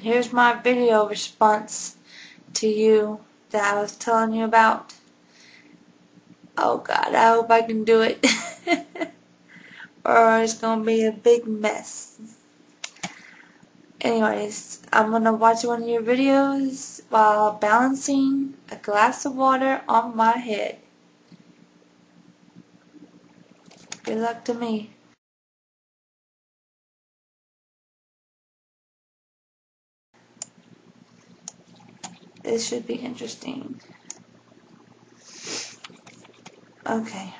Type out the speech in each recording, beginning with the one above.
here's my video response to you that I was telling you about. Oh God, I hope I can do it. or it's gonna be a big mess. Anyways, I'm gonna watch one of your videos while balancing a glass of water on my head. Good luck to me. This should be interesting. Okay.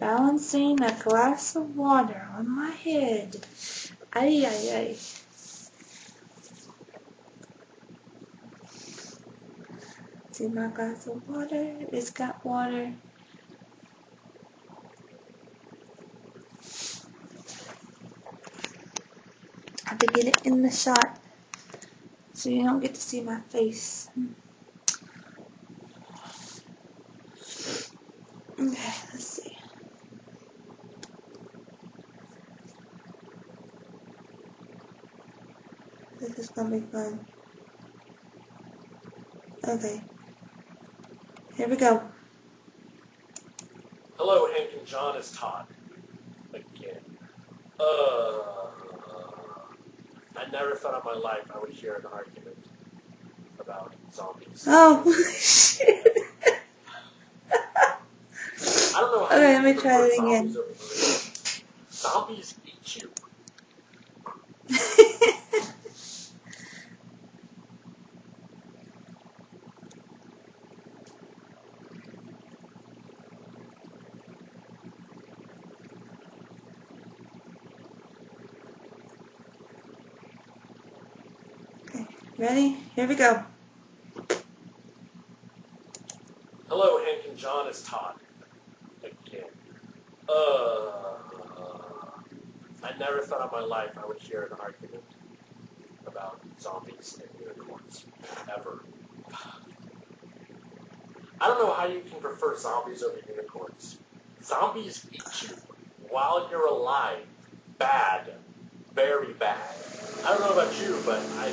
Balancing a glass of water on my head. Ay, ay, ay. See my glass of water? It's got water. I have to get it in the shot so you don't get to see my face. Okay, let's see. This is gonna be fun. Okay. Here we go. Hello, Hank and John, it's Todd. Again. Uh, I never thought in my life I would hear an argument about zombies. Oh, shit. I don't know how Okay, let me try it again. zombies over zombies. Zombies eat you. okay, ready? Here we go. Hello, Hank and John, it's Todd. Again. Uh, I never thought in my life I would hear an argument about zombies and unicorns. Ever. I don't know how you can prefer zombies over unicorns. Zombies eat you while you're alive. Bad. Very bad. I don't know about you, but I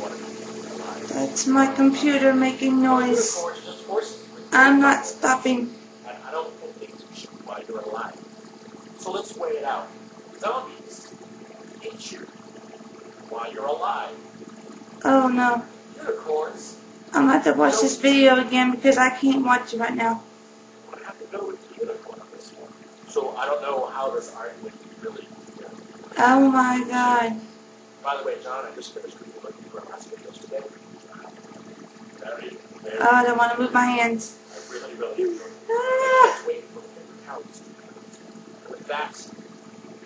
wouldn't want to be alive. That's my computer making noise. Unicorns are just horses. I'm not stopping. I, I don't think things are cheap while you're alive. So let's weigh it out. Zombies eat you while you're alive. Oh no. Unicorns I'm gonna have to watch this video again because I can't watch it right now. would have to go with the unicorn on this one. So I don't know how this argument really. Oh my god. By the way, John, I just finished reading our last videos today. Very, very. Oh, I don't want to move my hands. I really, really enjoyed it. Ah. Just waiting for the. And with that,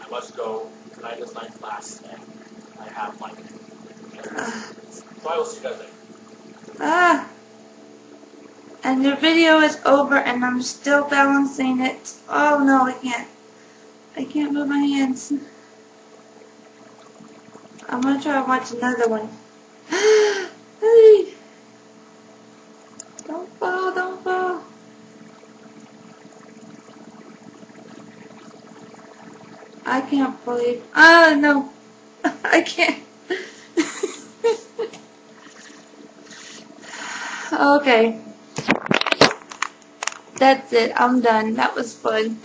I must go. Tonight is my last day. I have like. So I will see you guys later. Ah. And the video is over and I'm still balancing it. Oh no, I can't. I can't move my hands. I'm gonna try to watch another one. hey. Don't fall, don't fall. I can't believe. Ah, no. I can't. okay. That's it. I'm done. That was fun.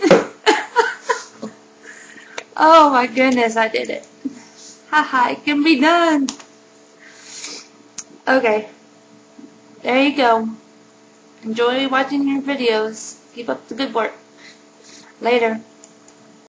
oh my goodness, I did it. Haha, it can be done. Okay. There you go. Enjoy watching your videos. Keep up the good work. Later.